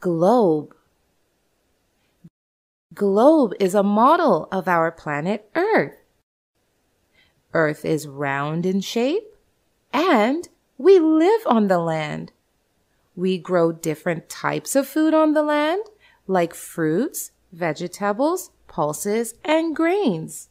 Globe. Globe is a model of our planet Earth. Earth is round in shape and we live on the land. We grow different types of food on the land, like fruits, vegetables, pulses, and grains.